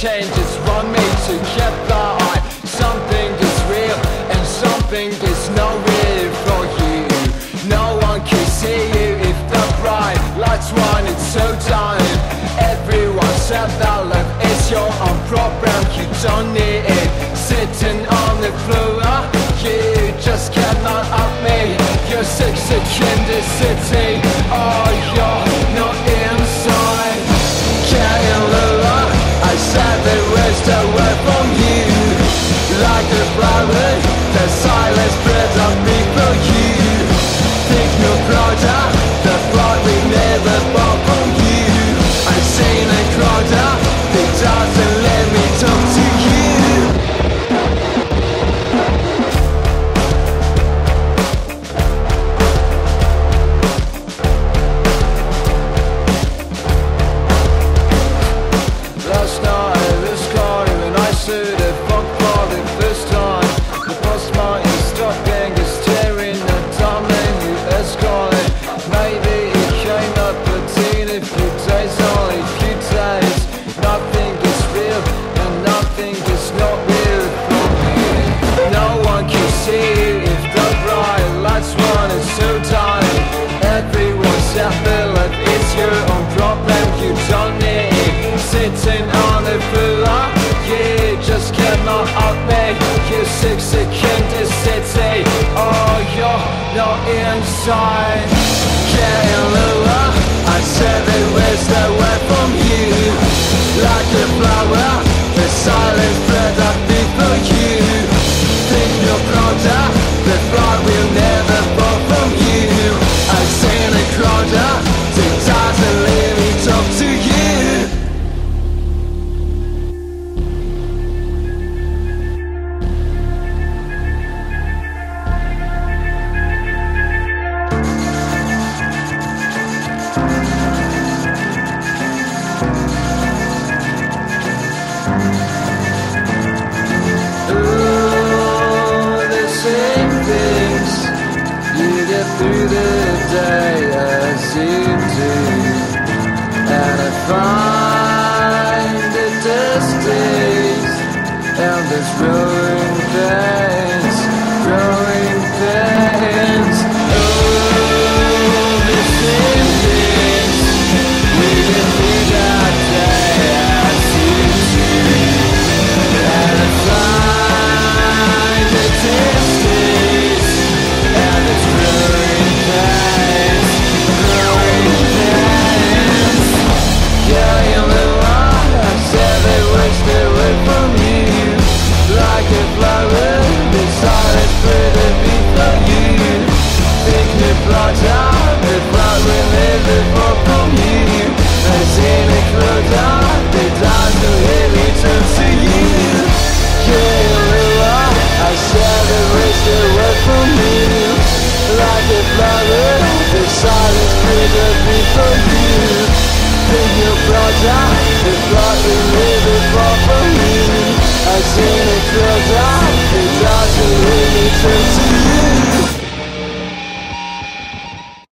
changes want me to get by Something is real and something is not real for you. No one can see you if the bright lights want it's so time Everyone said that love is your own problem. You don't need it. Sitting on the floor You just cannot out me. You're sick, sick in the city. Oh, you're away from you. Like a flower The silence spreads up before you Sick city. Oh, you're not inside. Getting lower I said it was away it through the day as you do. And I find a distaste and this rolling day.